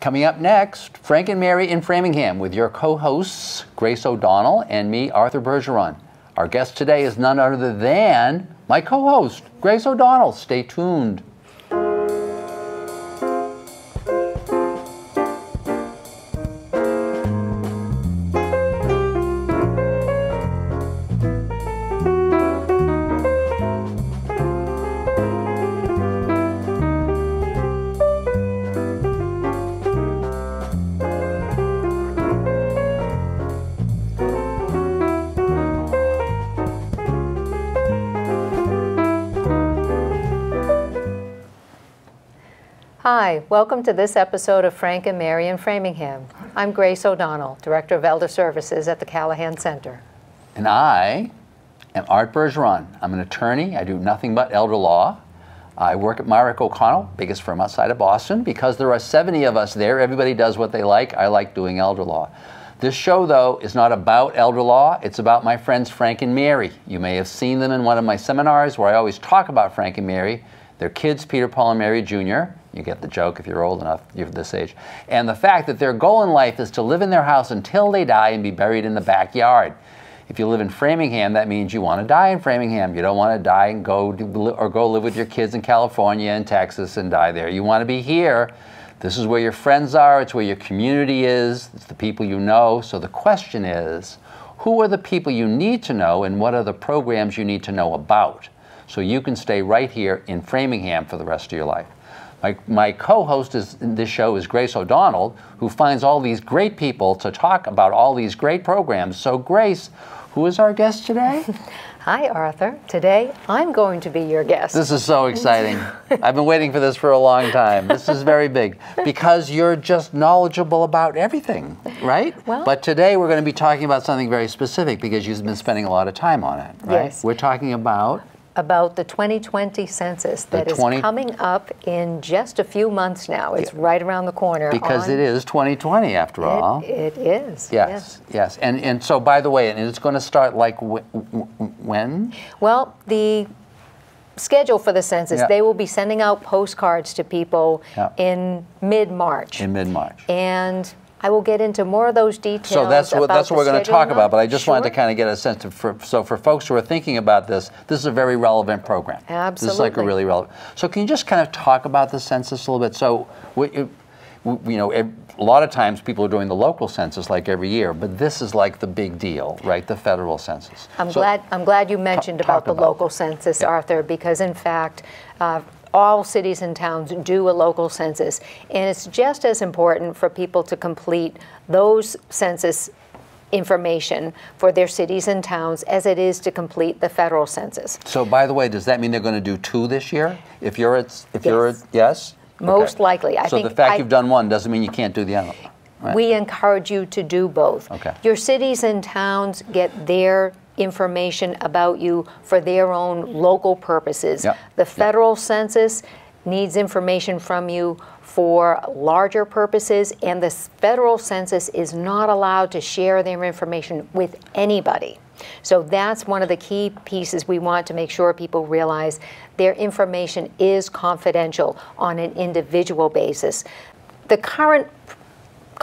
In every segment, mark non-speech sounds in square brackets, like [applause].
Coming up next, Frank and Mary in Framingham with your co hosts, Grace O'Donnell and me, Arthur Bergeron. Our guest today is none other than my co host, Grace O'Donnell. Stay tuned. Hi, welcome to this episode of Frank and Mary in Framingham. I'm Grace O'Donnell, Director of Elder Services at the Callahan Center. And I am Art Bergeron. I'm an attorney. I do nothing but elder law. I work at Mirick O'Connell, biggest firm outside of Boston. Because there are 70 of us there, everybody does what they like. I like doing elder law. This show, though, is not about elder law. It's about my friends Frank and Mary. You may have seen them in one of my seminars where I always talk about Frank and Mary. Their kids, Peter, Paul, and Mary Jr. You get the joke if you're old enough, you're this age. And the fact that their goal in life is to live in their house until they die and be buried in the backyard. If you live in Framingham, that means you want to die in Framingham. You don't want to die and go to, or go live with your kids in California and Texas and die there. You want to be here. This is where your friends are. It's where your community is. It's the people you know. So the question is, who are the people you need to know and what are the programs you need to know about? So you can stay right here in Framingham for the rest of your life. My, my co-host is, in this show is Grace O'Donnell, who finds all these great people to talk about all these great programs. So Grace, who is our guest today? [laughs] Hi, Arthur. Today, I'm going to be your guest. This is so exciting. [laughs] I've been waiting for this for a long time. This is very big because you're just knowledgeable about everything, right? Well, but today we're going to be talking about something very specific because you've been spending a lot of time on it, right? Yes. We're talking about about the 2020 census The that is 20 coming up in just a few months now. It's right around the corner. because it is 2020 after all. It, it is. Yes, yes. And, and so, by the way, and it's going to start like wh- wh- when? Well, the schedule for the census, Yeah. they will be sending out postcards to people Yeah. in mid-March. In mid March. and I will get into more of those details. So that's what that's what we're going to talk about. But I just wanted to kind of get a sense of for, so for folks who are thinking about this, this is a very relevant program. Absolutely, This is like a really relevant. So can you just kind of talk about the census a little bit? So we, it, we- you know, a lot of times people are doing the local census like every year, but this is like the big deal, right? The federal census. I'm So- glad I'm glad you mentioned about the about local census, Yeah. Arthur, because in fact, uh, all cities and towns do a local census, and it's just as important for people to complete those census information for their cities and towns as it is to complete the federal census. So by the way, does that mean they're going to do two this year? If you're at, if you're at, Yes. yes? Most Okay. likely. I so the fact I- you've done one doesn't mean you can't do the other. Right. We encourage you to do both. Okay. Your cities and towns get their information about you for their own local purposes. Yep. The Yep. federal census needs information from you for larger purposes, and the federal census is not allowed to share their information with anybody. So that's one of the key pieces we want to make sure people realize their information is confidential on an individual basis. The current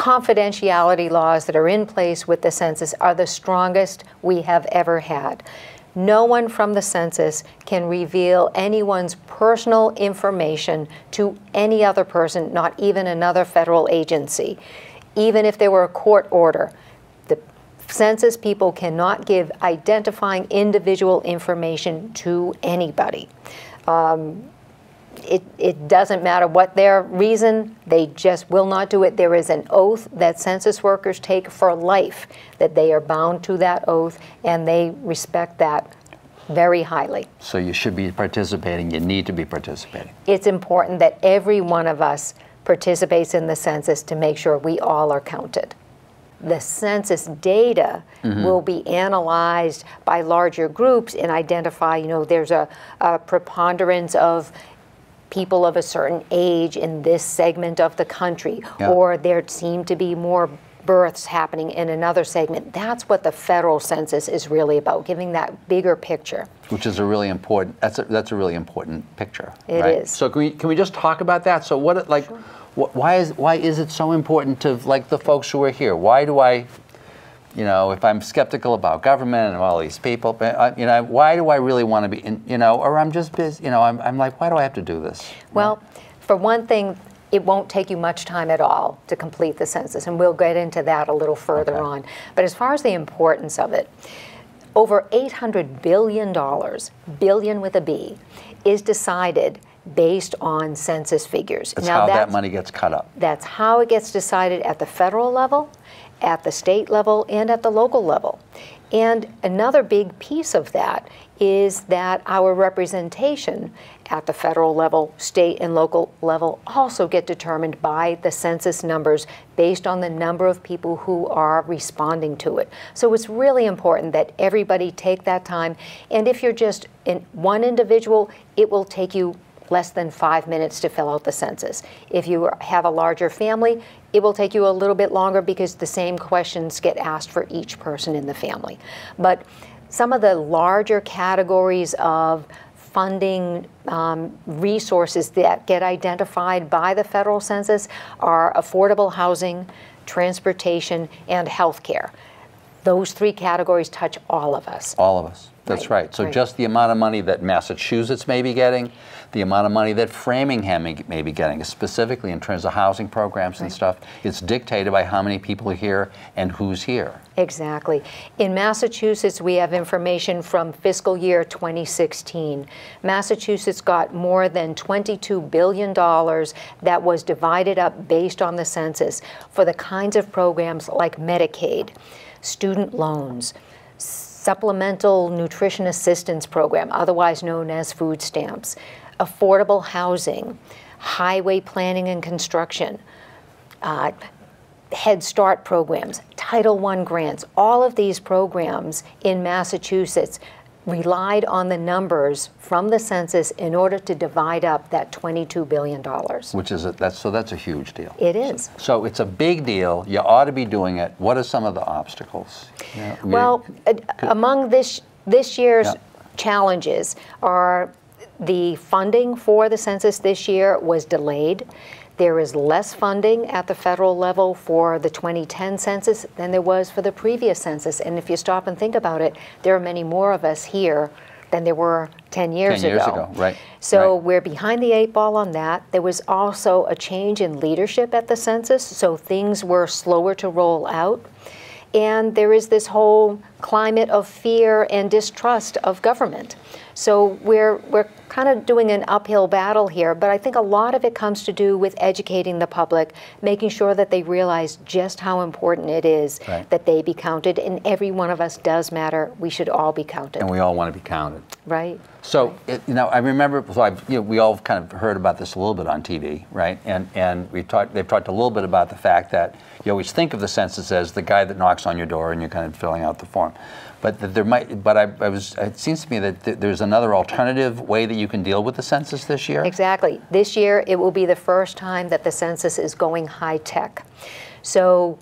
confidentiality laws that are in place with the census are the strongest we have ever had. No one from the census can reveal anyone's personal information to any other person, not even another federal agency. Even if there were a court order, the census people cannot give identifying individual information to anybody um, it, it doesn't matter what their reason, they just will not do it. There is an oath that census workers take for life, that they are bound to that oath, and they respect that very highly. So you should be participating. You need to be participating. It's important that every one of us participates in the census to make sure we all are counted. The census data mm-hmm. will be analyzed by larger groups and identify, you know, there's a, a preponderance of people of a certain age in this segment of the country, Yeah. or there seem to be more births happening in another segment. That's what the federal census is really about, giving that bigger picture. which is a really important. That's a, that's a really important picture. It right? is. So can we can we just talk about that? So what it- like, wh- why is why is it so important to like the folks who are here? Why do I, you know, if I'm skeptical about government and all these people, uh, you know, why do I really want to be, in, you know, or I'm just busy, you know, I'm, I'm like, why do I have to do this? Well, for one thing, it won't take you much time at all to complete the census, and we'll get into that a little further Okay. on. But as far as the importance of it, over $800 billion, billion with a B, is decided based on census figures. That's now how that money gets cut up. that's how it gets decided at the federal level, at the state level, and at the local level. And another big piece of that is that our representation at the federal level, state, and local level also get determined by the census numbers based on the number of people who are responding to it. So it's really important that everybody take that time. And if you're just in one individual, it will take you less than five minutes to fill out the census. If you have a larger family, it will take you a little bit longer because the same questions get asked for each person in the family. But some of the larger categories of funding um, resources that get identified by the federal census are affordable housing, transportation, and healthcare. Those three categories touch all of us. All of us. That's Right, right. So right. just the amount of money that Massachusetts may be getting, the amount of money that Framingham may, may be getting, specifically in terms of housing programs and stuff, it's dictated by how many people are here and who's here. Exactly. In Massachusetts, we have information from fiscal year 2016. Massachusetts got more than $22 billion that was divided up based on the census for the kinds of programs like Medicaid, student loans, supplemental nutrition assistance program, otherwise known as food stamps, affordable housing, highway planning and construction, uh, Head Start programs, Title I grants, all of these programs in Massachusetts relied on the numbers from the census in order to divide up that $22 billion. Which is a, that's so that's a huge deal. It is. So it's a big deal. You ought to be doing it. What are some of the obstacles? You know, Well, uh, among this, this year's Yeah. challenges are the funding for the census this year was delayed. There is less funding at the federal level for the 2010 census than there was for the previous census. And if you stop and think about it, there are many more of us here than there were 10 years 10 years ago, right, So right. we're behind the eight ball on that. There was also a change in leadership at the census, so things were slower to roll out. And there is this whole climate of fear and distrust of government. So we're, we're kind of doing an uphill battle here, but I think a lot of it comes to do with educating the public, making sure that they realize just how important it is Right. that they be counted, and every one of us does matter. We should all be counted, and we all want to be counted. right? So, it, you know, I remember, so I've, you know, we all kind of heard about this a little bit on TV, right? And, and we talked, they've talked a little bit about the fact that you always think of the census as the guy that knocks on your door and you're kind of filling out the form. But that there might, but I, I was, it seems to me that th- there's another alternative way that you can deal with the census this year? Exactly. This year, it will be the first time that the census is going high tech. So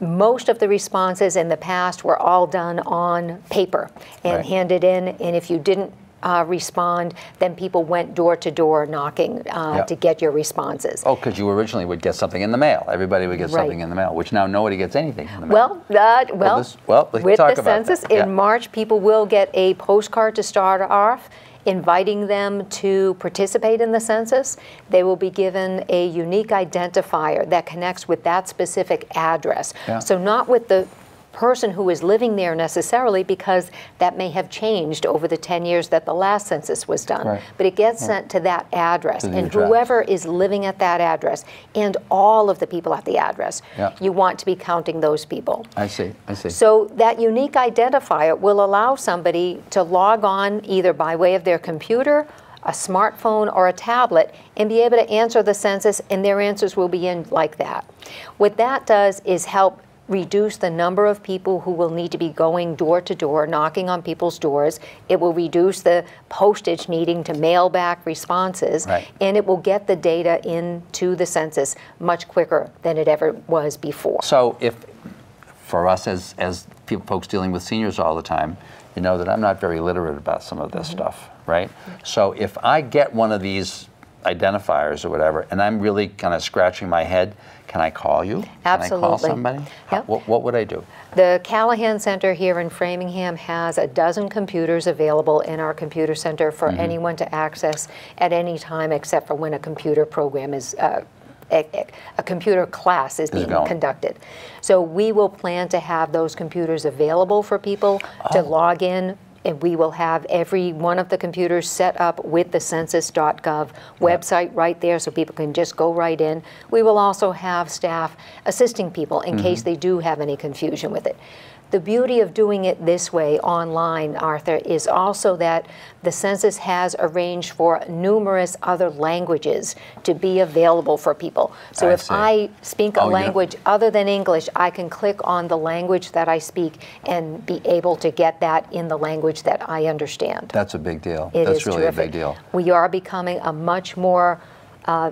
most of the responses in the past were all done on paper and Right. handed in, and if you didn't uh, respond, then people went door to door knocking uh, Yeah. to get your responses. Oh, because you originally would get something in the mail. Everybody would get Right. something in the mail, which now nobody gets anything in the mail. Well, that, well, this- well, we with talk the census Yeah. in March, people will get a postcard to start off, inviting them to participate in the census. They will be given a unique identifier that connects with that specific address. Yeah. So not with the person who is living there necessarily, because that may have changed over the 10 years that the last census was done. Right. But it gets sent to that address, To and address. whoever is living at that address, and all of the people at the address, Yeah. you want to be counting those people. I see, I see. So that unique identifier will allow somebody to log on either by way of their computer, a smartphone, or a tablet and be able to answer the census, and their answers will be in like that. What that does is help reduce the number of people who will need to be going door to door, knocking on people's doors. It will reduce the postage needing to mail back responses, Right. and it will get the data into the census much quicker than it ever was before. So if, for us as, as people, folks dealing with seniors all the time, you know that I'm not very literate about some of this mm-hmm. stuff, right? So if I get one of these identifiers or whatever, and I'm really kind of scratching my head, can I call you? Absolutely. Can I call somebody? How- What, what would I do? The Callahan Center here in Framingham has a dozen computers available in our computer center for Mm-hmm. anyone to access at any time except for when a computer program is, uh, a, a- computer class is being conducted. So we will plan to have those computers available for people to Oh. log in. And we will have every one of the computers set up with the census.gov website right there so people can just go right in. We will also have staff assisting people in mm-hmm. case they do have any confusion with it. The beauty of doing it this way online, Arthur, is also that the census has arranged for numerous other languages to be available for people. So I if see. I speak a Oh, yeah. language other than English, I can click on the language that I speak and be able to get that in the language that I understand. That's a big deal. It That's is really terrific. a big deal. We are becoming a much more uh,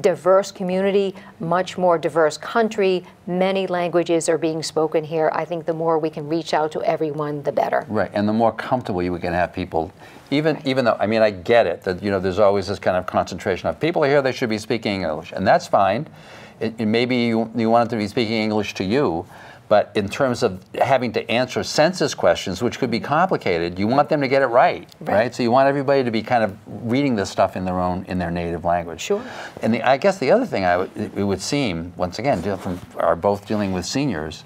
diverse community, much more diverse country. Many languages are being spoken here. I think the more we can reach out to everyone, the better. Right, and the more comfortable we can have people, even even though I mean I get it that you know there's always this kind of concentration of people here they should be speaking English, and that's fine. It, it maybe you, you want them to be speaking English to you, but in terms of having to answer census questions, which could be complicated, you want them to get it right, right? Right. So you want everybody to be kind of reading this stuff in their own in their native language. Sure. And the, I guess the other thing I would, it would seem once again deal from are both dealing with seniors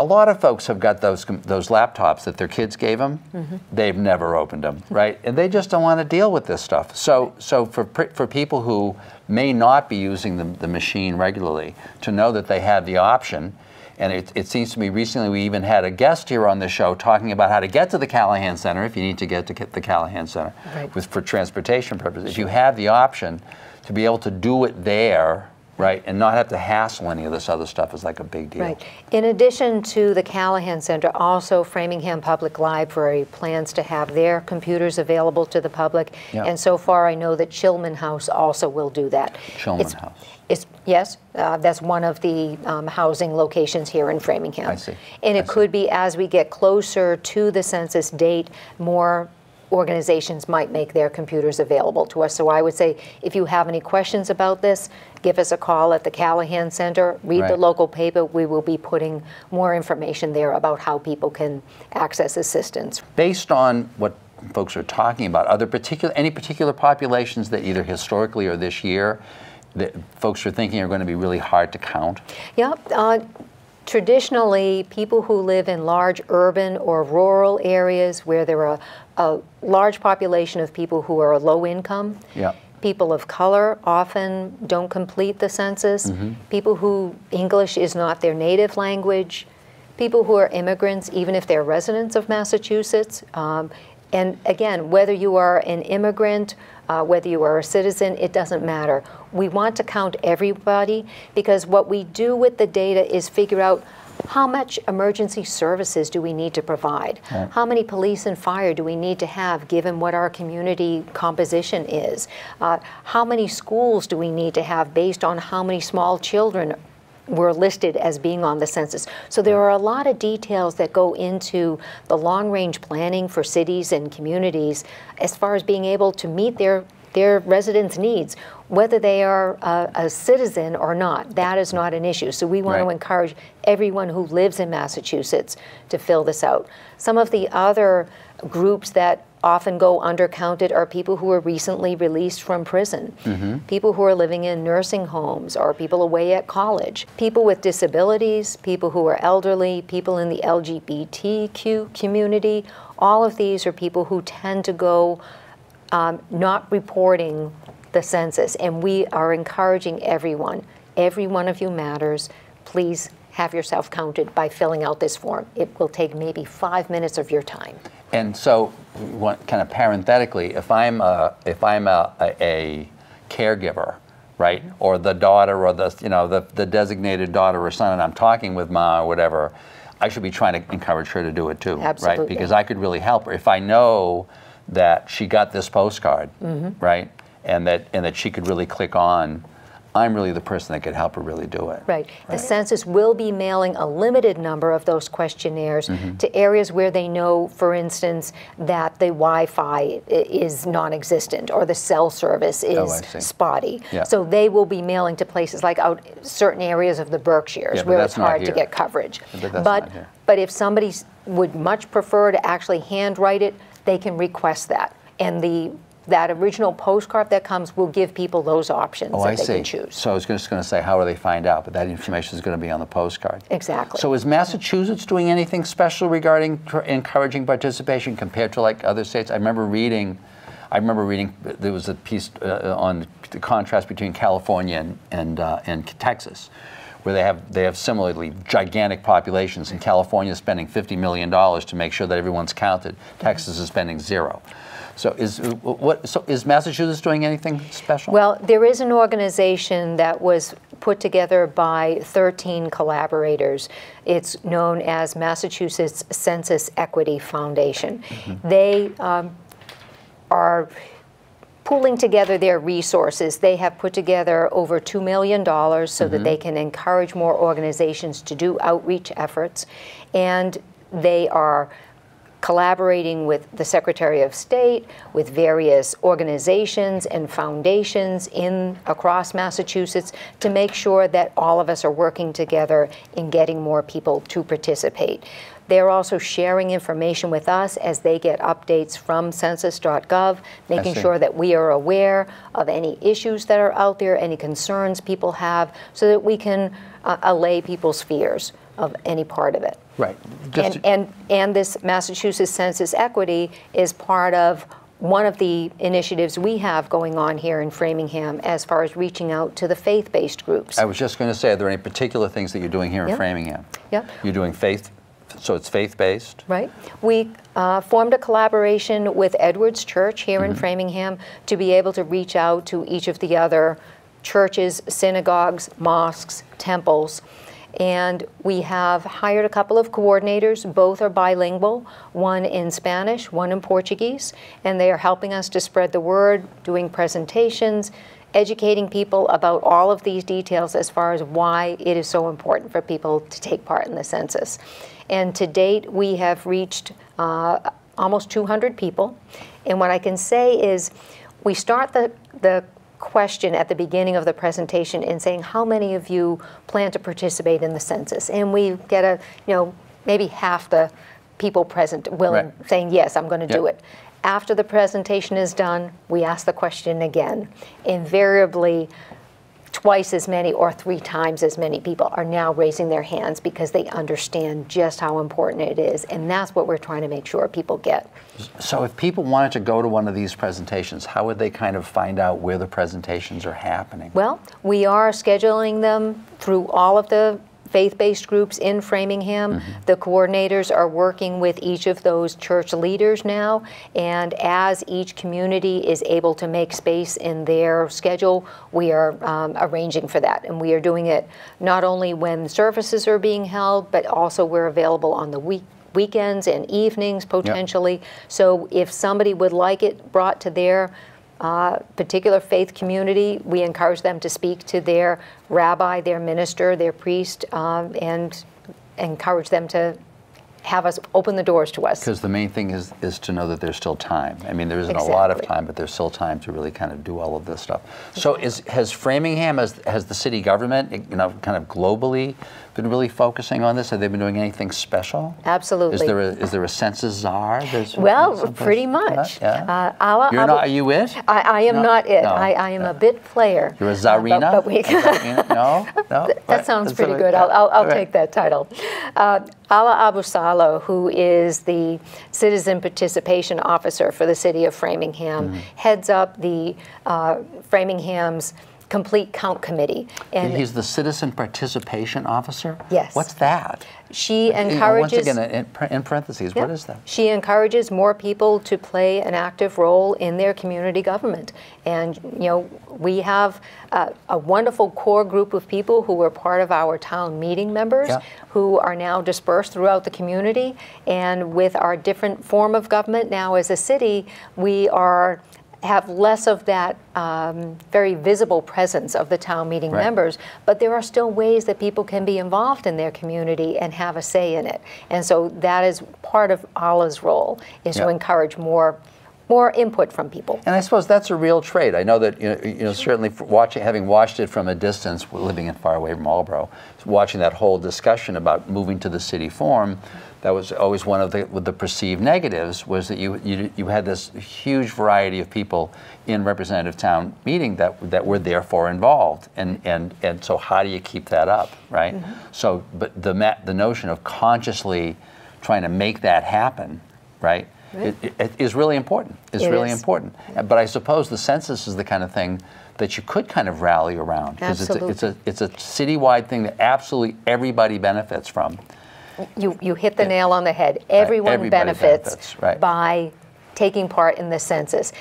a lot of folks have got those those laptops that their kids gave them. Mm-hmm. They've never opened them, right? And they just don't want to deal with this stuff. So, so for for people who may not be using the, the machine regularly, to know that they have the option. And it, it seems to me recently we even had a guest here on the show talking about how to get to the Callahan Center if you need to get to the Callahan Center Right. with for transportation purposes. If you have the option to be able to do it there, right, and not have to hassle any of this other stuff is like a big deal. Right. In addition to the Callahan Center, also Framingham Public Library plans to have their computers available to the public. Yeah. And so far, I know that Chilman House also will do that. Chilman It's- House. It's, yes, uh, that's one of the um, housing locations here in Framingham. I see. And I it see. could be as we get closer to the census date, more organizations might make their computers available to us. So I would say, if you have any questions about this, give us a call at the Callahan Center, read the local paper. We will be putting more information there about how people can access assistance. based on what folks are talking about, are there particular any particular populations that either historically or this year that folks are thinking are going to be really hard to count? Yep. Uh, traditionally, people who live in large urban or rural areas where there are a large population of people who are low income, Yeah. people of color often don't complete the census, people who English is not their native language, people who are immigrants, even if they're residents of Massachusetts. Um, and again, whether you are an immigrant, uh, whether you are a citizen, it doesn't matter. We want to count everybody because what we do with the data is figure out how much emergency services do we need to provide? How many police and fire do we need to have given what our community composition is? Uh, how many schools do we need to have based on how many small children were listed as being on the census. So there are a lot of details that go into the long range planning for cities and communities as far as being able to meet their their residents' needs, whether they are a, a citizen or not. That is not an issue. So we want to encourage everyone who lives in Massachusetts to fill this out. Some of the other groups that often go undercounted are people who were recently released from prison, people who are living in nursing homes, or people away at college, people with disabilities, people who are elderly, people in the LGBTQ community. All of these are people who tend to go um, not reporting the census, and we are encouraging everyone. Every one of you matters. Please have yourself counted by filling out this form. It will take maybe five minutes of your time. And so, what, kind of parenthetically, if I'm a, if I'm a, a, a caregiver, right, or the daughter or the you know the, the designated daughter or son, and I'm talking with ma or whatever, I should be trying to encourage her to do it too, right? Because I could really help her if I know that she got this postcard, Mm-hmm. right, and that and that she could really click on I'm really the person that could help her really do it. Right. The census will be mailing a limited number of those questionnaires Mm-hmm. to areas where they know, for instance, that the Wi-Fi is non-existent or the cell service is Oh, spotty. Yeah. So they will be mailing to places like out certain areas of the Berkshires Yeah, where it's hard to get coverage. But that's but not here. but if somebody would much prefer to actually handwrite it, they can request that, and the that original postcard that comes will give people those options Oh, that I they see. can choose. So I was just going to say, how do they find out? But that information is going to be on the postcard. Exactly. So is Massachusetts doing anything special regarding tr- encouraging participation compared to like other states? I remember reading, I remember reading there was a piece uh, on the contrast between California and and, uh, and Texas, where they have they have similarly gigantic populations. And California is spending 50 million dollars to make sure that everyone's counted. Texas is spending zero. So is what? So is Massachusetts doing anything special? Well, there is an organization that was put together by 13 collaborators. It's known as Massachusetts Census Equity Foundation. They um, are pooling together their resources. They have put together over $2 million so that they can encourage more organizations to do outreach efforts. And they are collaborating with the Secretary of State, with various organizations and foundations in across Massachusetts to make sure that all of us are working together in getting more people to participate. They're also sharing information with us as they get updates from census.gov, making sure that we are aware of any issues that are out there, any concerns people have, so that we can uh, allay people's fears of any part of it. Right. Just And, and, and this Massachusetts Census Equity is part of one of the initiatives we have going on here in Framingham as far as reaching out to the faith-based groups. I was just going to say, are there any particular things that you're doing here in Framingham? Yep. You're doing faith, so it's faith-based? Right. We uh, formed a collaboration with Edwards Church here in Framingham to be able to reach out to each of the other churches, synagogues, mosques, temples. And we have hired a couple of coordinators. Both are bilingual, one in Spanish, one in Portuguese. And they are helping us to spread the word, doing presentations, educating people about all of these details as far as why it is so important for people to take part in the census. And to date, we have reached uh, almost 200 people. And what I can say is, we start the, the question at the beginning of the presentation in saying, how many of you plan to participate in the census? And we get a, you know, maybe half the people present willing, Right. saying, yes, I'm going to do it. After the presentation is done, we ask the question again. Invariably, twice as many or three times as many people are now raising their hands because they understand just how important it is. And that's what we're trying to make sure people get. So if people wanted to go to one of these presentations, how would they kind of find out where the presentations are happening? Well, we are scheduling them through all of the faith-based groups in Framingham. The coordinators are working with each of those church leaders now, and as each community is able to make space in their schedule, we are um, arranging for that. And we are doing it not only when services are being held, but also we're available on the week weekends and evenings potentially. So if somebody would like it brought to their uh, particular faith community, we encourage them to speak to their rabbi, their minister, their priest, um, and encourage them to have us open the doors to us. Because the main thing is, is to know that there's still time. I mean, there isn't a lot of time, but there's still time to really kind of do all of this stuff. So is, has Framingham, has, has the city government, you know, kind of globally been really focusing on this? Have they been doing anything special? Absolutely. Is there a, is there a census czar? There's Well, pretty much. Yeah? Uh, Ala You're Abu- not, are you it? I, I am No? not it. No. I, I am a bit player. You're a Uh, but- czarina? but we- No? No? [laughs] That sounds pretty good. I'll, I'll, I'll Right. take that title. Uh, Ala Abu Salo, who is the Citizen Participation Officer for the City of Framingham, Mm-hmm. heads up the uh, Framingham's Complete Count Committee. And He's the citizen participation officer? Yes. What's that? she encourages. Once again, in, parentheses, what Yeah. is that? She encourages more people to play an active role in their community government. And, you know, we have uh, a wonderful core group of people who were part of our town meeting members Yeah. who are now dispersed throughout the community. And with our different form of government now as a city, we are have less of that um, very visible presence of the town meeting Right. members, but there are still ways that people can be involved in their community and have a say in it. And so that is part of Ala's role, is to encourage more, more input from people. And I suppose that's a real trait. I know that you know, you know certainly watching, having watched it from a distance, living in far away from Marlborough, watching that whole discussion about moving to the city form, that was always one of the, with the perceived negatives was that you, you you had this huge variety of people in representative town meeting that that were therefore involved, and and and so how do you keep that up, right? Mm-hmm. So, but the the notion of consciously trying to make that happen, right? Right. It, it is really important. It's It really is. important. But I suppose the census is the kind of thing that you could kind of rally around because it's a, it's a it's a citywide thing that absolutely everybody benefits from. You, you hit the nail on the head. Everyone Everybody benefits, benefits, right. by taking part in the census.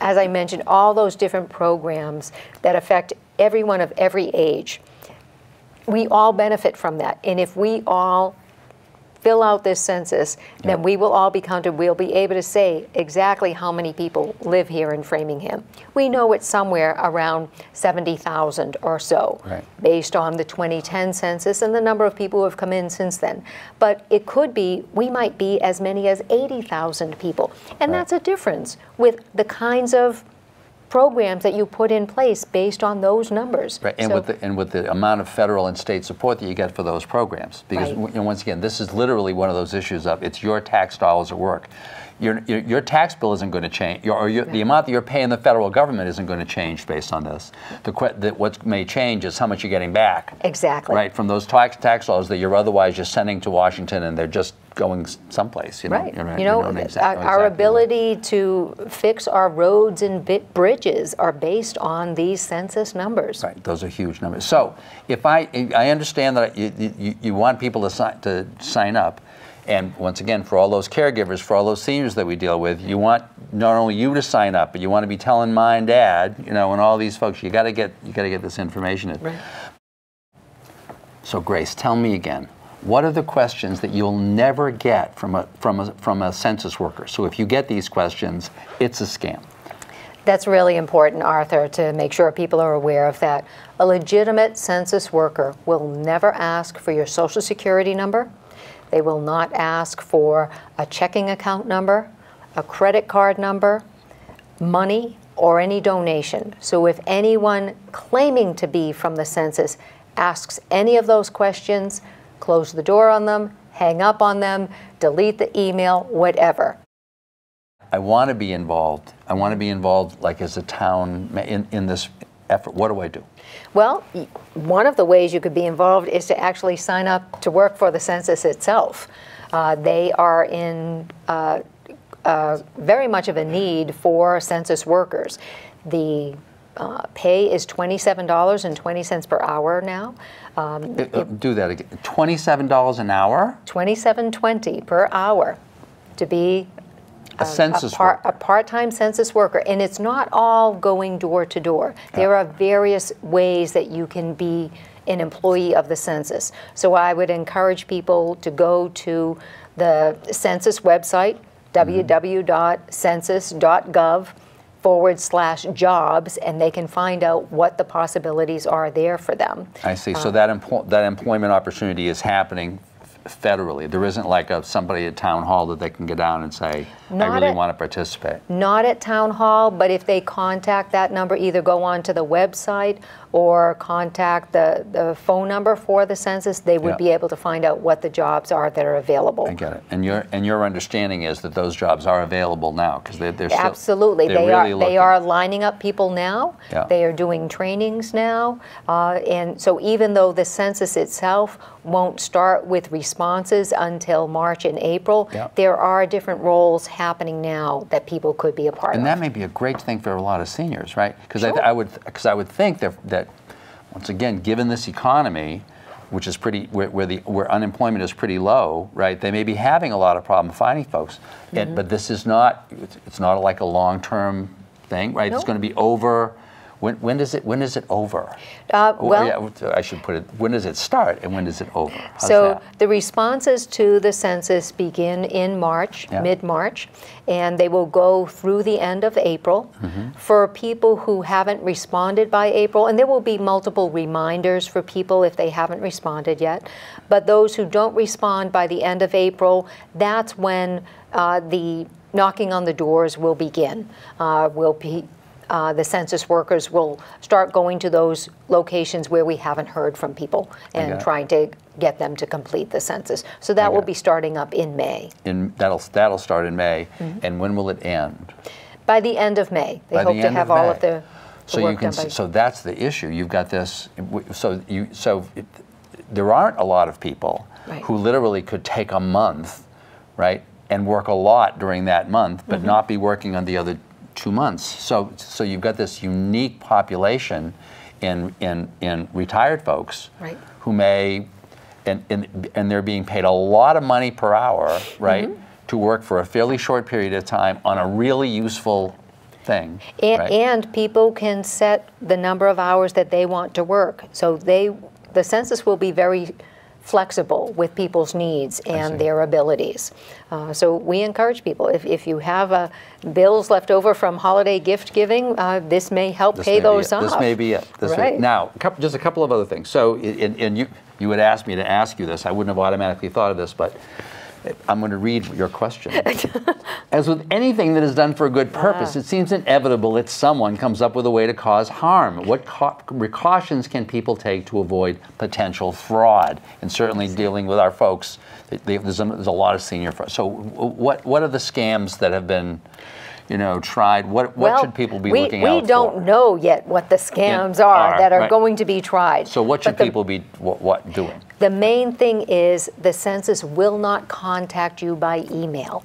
As I mentioned, all those different programs that affect everyone of every age, we all benefit from that. And if we all fill out this census, Yeah. then we will all be counted. We'll be able to say exactly how many people live here in Framingham. We know it's somewhere around 70,000 or so, Right. based on the 2010 census and the number of people who have come in since then. But it could be, we might be as many as 80,000 people. And Right. that's a difference with the kinds of programs that you put in place based on those numbers. Right, and So- with the, and with the amount of federal and state support that you get for those programs, because Right. you know, once again, this is literally one of those issues of it's your tax dollars at work. Your, your, your tax bill isn't going to change, your, or your, the amount that you're paying the federal government isn't going to change based on this. The, the what may change is how much you're getting back. Exactly. Right, from those tax tax dollars that you're otherwise just sending to Washington, and they're just going someplace. You know, Right. You know, our, know our exactly ability to fix our roads and bridges are based on these census numbers. Right, those are huge numbers. So if I, I understand that you, you, you want people to sign, to sign up, and once again, for all those caregivers, for all those seniors that we deal with, you want not only you to sign up, but you want to be telling mom and dad, you know, and all these folks, you got to get, you got to get this information. in. Right. So Grace, tell me again, what are the questions that you'll never get from a, from a, from a census worker? So if you get these questions, it's a scam. That's really important, Arthur, to make sure people are aware of that. A legitimate census worker will never ask for your social security number. They will not ask for a checking account number, a credit card number, money, or any donation. So if anyone claiming to be from the census asks any of those questions, close the door on them, hang up on them, delete the email, whatever. I want to be involved. I want to be involved, like as a town, in, in this effort. What do I do? Well, one of the ways you could be involved is to actually sign up to work for the census itself. Uh, they are in uh, uh, very much of a need for census workers. The uh, pay is $27.20 per hour now. Um, Uh, uh, do that again. Twenty-seven dollars an hour. $27.20 per hour to be A census a, par- worker. a part-time census worker, and it's not all going door to door. There are various ways that you can be an employee of the census. So I would encourage people to go to the census website, www.census.gov forward slash jobs, and they can find out what the possibilities are there for them. I see. Uh, So that emplo- that employment opportunity is happening federally. There isn't like a somebody at town hall that they can get down and say, I really at- want to participate. Not at town hall, but if they contact that number, either go on to the website or contact the, the phone number for the census, they would be able to find out what the jobs are that are available. I get it. And your and your understanding is that those jobs are available now because they're, they're still Absolutely, they're they really are. They are lining up people now. Yeah. They are doing trainings now, uh, and so even though the census itself won't start with responses until March and April, Yeah. there are different roles happening now that people could be a part And of. And that may be a great thing for a lot of seniors, right? Because I, Sure. I would, because I would think that that once again, given this economy, which is pretty, where, where the where unemployment is pretty low, right? They may be having a lot of problem finding folks, Mm-hmm. and, but this is not, it's, it's not like a long-term thing, right? It's going to be over When, when does it when is it over? Uh, well- yeah, I should put it. When does it start and when does it over? How's So that? the responses to the census begin in March, Yeah. mid-March, and they will go through the end of April. Mm-hmm. For people who haven't responded by April, and there will be multiple reminders for people if they haven't responded yet, but those who don't respond by the end of April, that's when uh, the knocking on the doors will begin. Uh, will be uh, the census workers will start going to those locations where we haven't heard from people and trying to get them to complete the census. So that will be starting up in May. in that'll that'll start in May, Mm-hmm. and when will it end? By the end of May, they By hope the to have of all May. of the, the So you can so that's the issue. You've got this. So you so it, there aren't a lot of people Right. who literally could take a month, right, and work a lot during that month, but Mm-hmm. not be working on the other two months. So so you've got this unique population in in in retired folks Right. who may and, and, and they're being paid a lot of money per hour, right, Mm-hmm. to work for a fairly short period of time on a really useful thing. And, right? and people can set the number of hours that they want to work. So they, the census will be very flexible with people's needs and their abilities. Uh, so we encourage people, if, if you have uh, bills left over from holiday gift giving, uh, this may help This pay may those off. This may be it. This may- now, just a couple of other things. So, and you, you had asked me to ask you this. I wouldn't have automatically thought of this, but I'm going to read your question. As with anything that is done for a good purpose, it seems inevitable that someone comes up with a way to cause harm. What precautions can people take to avoid potential fraud? And certainly dealing with our folks, there's, a, there's a lot of senior fraud. So, what what are the scams that have been, you know, tried? What what well, should people be we, looking we out for? don't know yet what the scams are are, that are right. going to be tried. So what should But the- people be what, what doing? The main thing is the census will not contact you by email.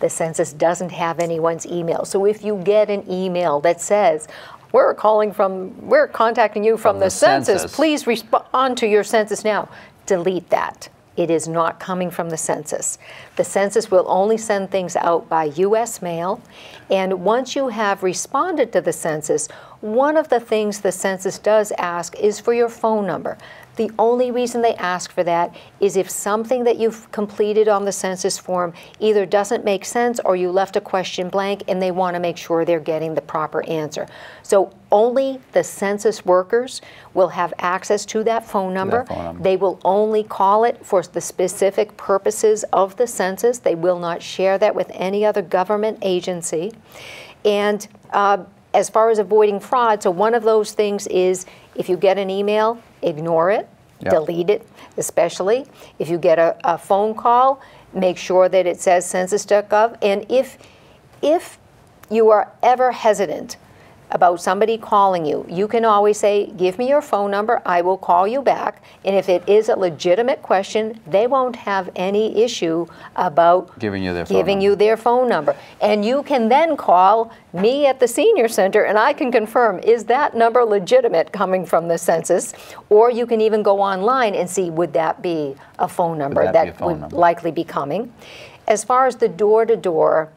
The census doesn't have anyone's email. So if you get an email that says, we're calling from, we're contacting you from, From the, the census. census. please respond to your census now, delete that. It is not coming from the census. The census will only send things out by US mail. And once you have responded to the census, one of the things the census does ask is for your phone number. The only reason they ask for that is if something that you've completed on the census form either doesn't make sense or you left a question blank and they want to make sure they're getting the proper answer. So only the census workers will have access to that phone number. phone number. They will only call it for the specific purposes of the census. They will not share that with any other government agency. And uh, as far as avoiding fraud, so one of those things is if you get an email, ignore it, Yeah. delete it, especially. If you get a, a phone call, make sure that it says census.gov. And if, if you are ever hesitant about somebody calling you, you can always say, Give me your phone number, I will call you back. And if it is a legitimate question, they won't have any issue about Giving you their phone giving number. you their phone number. And you can then call me at the senior center and I can confirm is that number legitimate coming from the census? Or you can even go online and see would that be a phone number that be a phone would number? likely be coming. As far as the door to door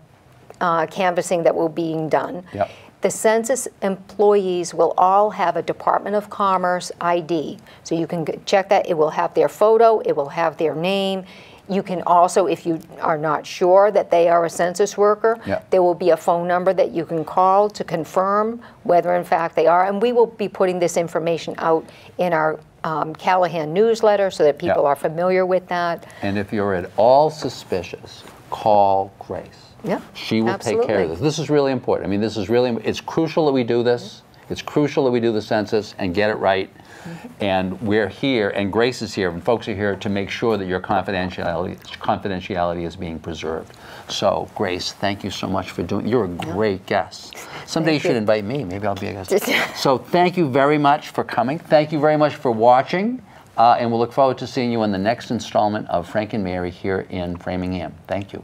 canvassing that will be being done. Yep. The census employees will all have a Department of Commerce ID. So you can check that. It will have their photo, it will have their name. You can also, if you are not sure that they are a census worker, Yep. there will be a phone number that you can call to confirm whether in fact they are. And we will be putting this information out in our um, Callahan newsletter so that people Yep. are familiar with that. And if you're at all suspicious, call Grace. Yeah, She will take care of this. This is really important. I mean, this is really, it's crucial that we do this. It's crucial that we do the census and get it right. Mm-hmm. And we're here, and Grace is here, and folks are here to make sure that your confidentiality, confidentiality is being preserved. So, Grace, thank you so much for doing. You're a great guest. Someday you Thank should invite me. Maybe I'll be a guest. [laughs] so, thank you very much for coming. Thank you very much for watching. Uh, and we'll look forward to seeing you in the next installment of Frank and Mary here in Framingham. Thank you.